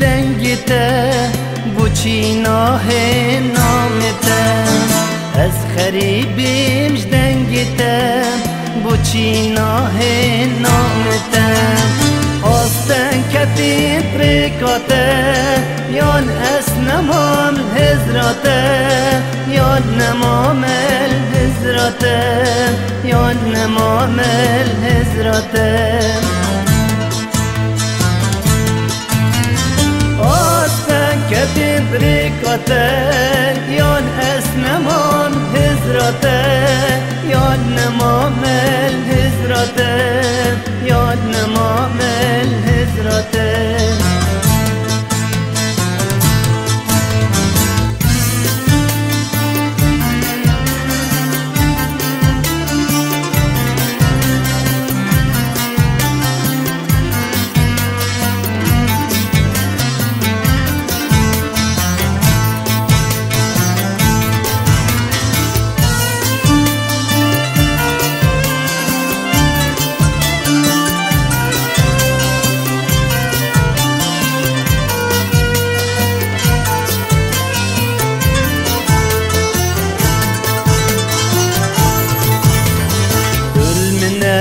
دنگته بوچی ناه نامته. از خریبیمش دنگته بوچی ناه نامته. آستن کتین پریکاته یان اس نمام هزراته یان نمام الهزراته یان نمام الهزراته كتين Hedin rikaten Yan esneman hizrate Yan nemamel hizrate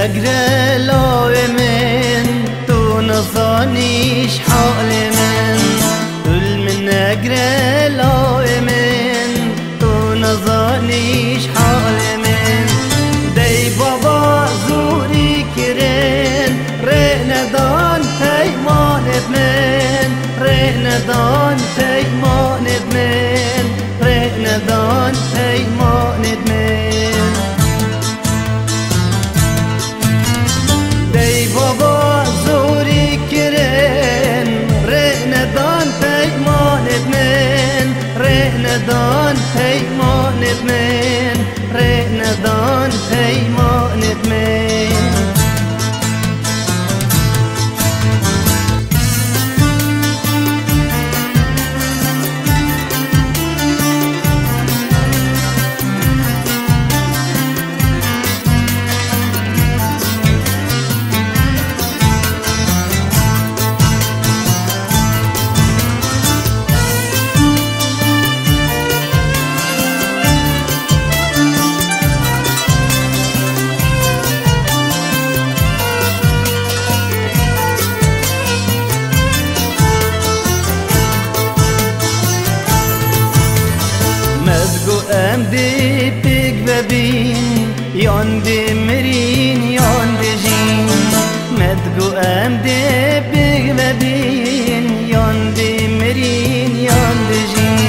نقرا لو من تو نظانيش حال من. من لو من تو نظانيش حال من. دي بابا زوري كرين رينا دان هيمان هيمان it may. یان دی مرین یان دی جین مدگو ام دی پیگ ببین یان دی مرین یان دی جین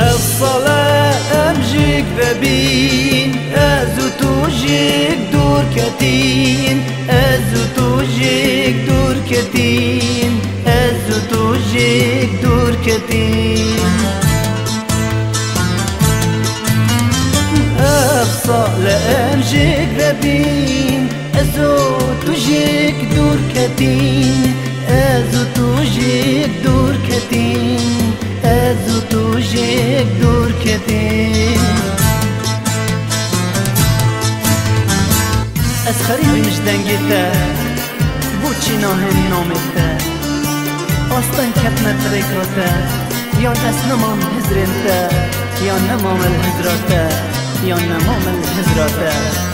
الصلاة ام جيك ببين ازو توجيك دور كتين ازو توجيك دور كتين ازو توجيك دور كتين دور كتين أزو تجيك دور كتين أزو تجيك دور كتين از خرید مجدنگیتا بوچی ناهم نامتا آستان کتنا تریکاتا یان اسنمان هزرنتا یان نمام الهزراتا یا نمام الهزراتا